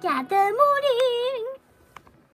假的茉莉。